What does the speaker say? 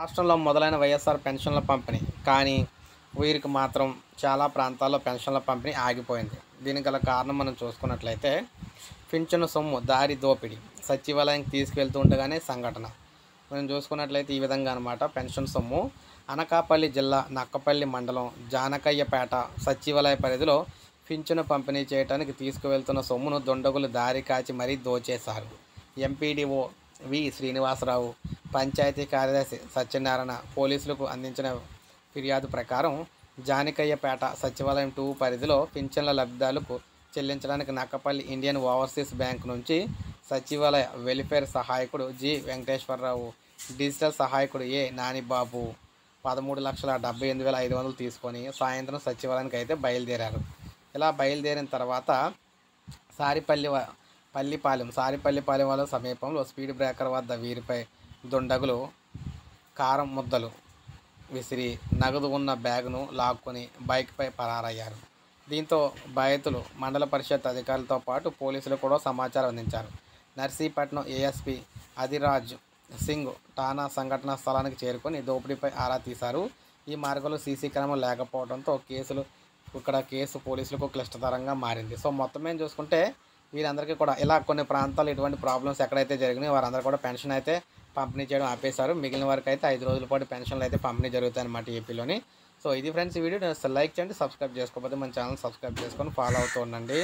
రాష్ట్రంలో మొదలైన వైఎస్ఆర్ పెన్షన్ల పంపిణీ. కానీ వీరికి మాత్రం చాలా ప్రాంతాల్లో పెన్షన్ల పంపిణీ ఆగిపోయింది. దీనికి గల కారణం మనం చూసుకున్నట్లయితే పింఛను సొమ్ము దారి దోపిడీ సచివాలయానికి తీసుకెళ్తూ ఉండగానే సంఘటన. మనం చూసుకున్నట్లయితే ఈ విధంగా అనమాట పెన్షన్ సొమ్ము అనకాపల్లి జిల్లా నక్కపల్లి మండలం జానకయ్యపేట సచివాలయ పరిధిలో పింఛను పంపిణీ చేయడానికి తీసుకువెళ్తున్న సొమ్మును దొండగులు దారి కాచి మరీ దోచేశారు. ఎంపీడీఓ వి శ్రీనివాసరావు పంచాయతీ కార్యదర్శి సత్యనారాయణ పోలీసులకు అందించిన ఫిర్యాదు ప్రకారం జానికయ్యపేట సచివాలయం టూ పరిధిలో పింఛన్ల లబ్ధిదారులకు చెల్లించడానికి నక్కపల్లి ఇండియన్ ఓవర్సీస్ బ్యాంక్ నుంచి సచివాలయ వెల్ఫేర్ సహాయకుడు జి వెంకటేశ్వరరావు డిజిటల్ సహాయకుడు ఏ నానిబాబు పదమూడు లక్షల డెబ్బై ఎనిమిది వేల ఐదు వందలు తీసుకొని సాయంత్రం సచివాలయానికి అయితే బయలుదేరారు. ఇలా బయలుదేరిన తర్వాత సారిపల్లి పల్లిపాలెం సారిపల్లిపాలెం వాళ్ళ సమీపంలో స్పీడ్ బ్రేకర్ వద్ద వీరిపై దుండగులు కారం ముద్దలు విసిరి నగదు ఉన్న బ్యాగును లాక్కొని బైక్పై పరారయ్యారు. దీంతో బాధితులు మండల పరిషత్ అధికారులతో పాటు పోలీసులు కూడా సమాచారం అందించారు. నర్సీపట్నం ఏఎస్పీ అధిరాజ్ సింగ్ ఠానా సంఘటనా స్థలానికి చేరుకొని దోపిడీపై ఆరా తీశారు. ఈ మార్గంలో సీసీ క్రమం లేకపోవడంతో కేసులు ఇక్కడ కేసు పోలీసులకు క్లిష్టతరంగా మారింది. సో మొత్తం ఏం చూసుకుంటే వీరందరికీ కూడా ఇలా కొన్ని ప్రాంతాలు ఇటువంటి ప్రాబ్లమ్స్ ఎక్కడైతే జరిగినాయి వారందరూ కూడా పెన్షన్ అయితే పంపిణీ చేయడం ఆపేశారు. మిగిలిన వరకు అయితే ఐదు రోజుల పాటు పెన్షన్లు అయితే పంపిణీ జరుగుతాయి అన్నమాట ఏపీలోని. సో ఇది ఫ్రెండ్స్ ఈ వీడియో. లైక్ చేయండి సబ్స్క్రైబ్ చేసుకోకపోతే మన ఛానల్ సబ్స్క్రైబ్ చేసుకొని ఫాలో అవుతూ ఉండండి.